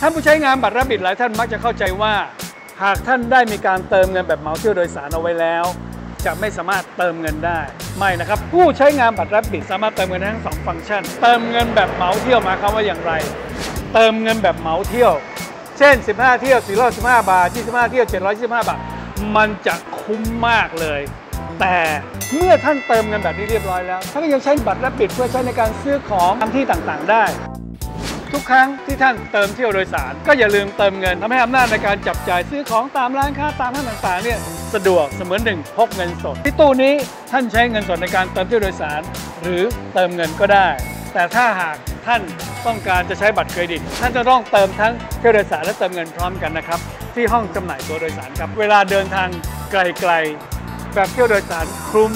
ท่านผู้ใช้งานบัตรรับบิดหลายท่านมักจะเข้าใจว่า หากท่านได้มีการเติมเงินแบบเหมาเที่ยวโดยสารเอาไว้แล้ว จะไม่สามารถเติมเงินได้ ไม่นะครับ ผู้ใช้งานบัตรรับบิดสามารถเติมเงินได้ทั้งสองฟังก์ชัน เติมเงินแบบเหมาเที่ยวหมายความว่าอย่างไร เติมเงินแบบเหมาเที่ยว เช่น 15 เที่ยว415 บาท 25 เที่ยว 725 บาท มันจะคุ้มมากเลย แต่เมื่อท่านเติมเงินแบบนี้เรียบร้อยแล้ว ท่านก็ยังใช้บัตรรับบิดเพื่อใช้ในการซื้อของตามที่ต่างๆ ได้ ทุกครั้งที่ท่านเติมเที่ยวโดยสาร ก็อย่าลืมเติมเงินทำให้อำนาจในการจับจ่ายซื้อของตามร้านค้าตามห้างต่างๆเนี่ยสะดวกเสมือนหนึ่งพกเงินสด ที่ตู้นี้ท่านใช้เงินสดในการเติมเที่ยวโดยสาร หรือเติมเงินก็ได้ แต่ถ้าหากท่านต้องการจะใช้บัตรเครดิต ท่านจะต้องเติมทั้งเที่ยวโดยสารและเติมเงินพร้อมกันนะครับ ที่ห้องจำหน่ายตัวโดยสารครับ เวลาเดินทางไกล แบบเที่ยวโดยสารคุ้ม